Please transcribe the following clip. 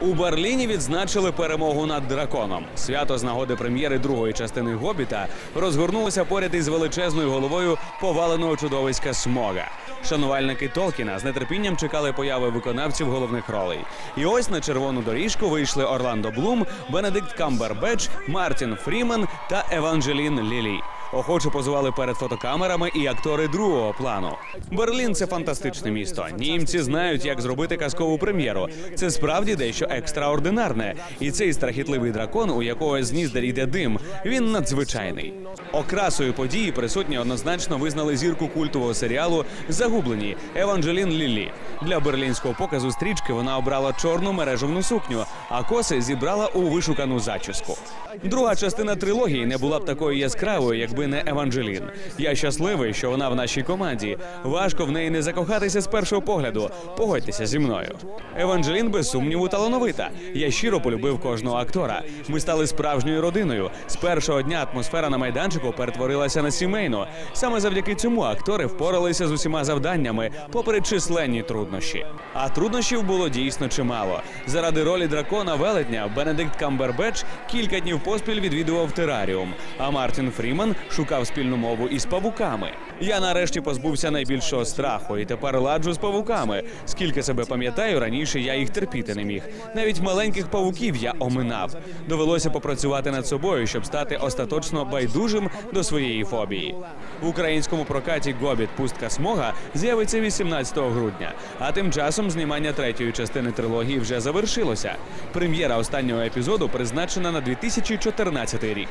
У Берліні відзначили перемогу над драконом. Свято з нагоди прем'єри другої частини Гобіта розгорнулося поряд із величезною головою поваленого чудовиська Смога. Шанувальники Толкіна з нетерпінням чекали появи виконавців головних ролей. І ось на червону доріжку вийшли Орландо Блум, Бенедикт Камбербеч, Мартін Фрімен та Еванжелін Лілі. Охоче позували перед фотокамерами і актори другого плану. Берлін це фантастичне місто. Німці знають, як зробити казкову прем'єру. Це справді дещо екстраординарне. І цей страхітливий дракон, у якого з ніздар йде дим, він надзвичайний. Окрасою події присутні однозначно визнали зірку культового серіалу Загублені Еванжелін Лілі. Для берлінського показу стрічки вона обрала чорну мережевну сукню, а коси зібрала у вишукану зачіску. Друга частина трилогії не була б такою яскравою, якби не Еванжелін. Я щасливий, що вона в нашій команді. Важко в неї не закохатися з першого погляду. Погодьтеся зі мною. Еванжелін без сумніву талановита. Я щиро полюбив кожного актора. Ми стали справжньою родиною. З першого дня атмосфера на майданчику перетворилася на сімейну. Саме завдяки цьому актори впоралися з усіма завданнями, попри численні труднощі. А труднощів було дійсно чимало. Заради ролі дракона велетня Бенедикт Камбербеч кілька днів поспіль відвідував тераріум, а Мартін Фріман шукав спільну мову із павуками. Я нарешті позбувся найбільшого страху і тепер ладжу з павуками. Скільки себе пам'ятаю, раніше я їх терпіти не міг. Навіть маленьких павуків я оминав. Довелося попрацювати над собою, щоб стати остаточно байдужим до своєї фобії. В українському прокаті Гобіт Пустка Смога з'явиться 18 грудня. А тим часом знімання третьої частини трилогії вже завершилося. Прем'єра останнього епізоду призначена на 2014 рік.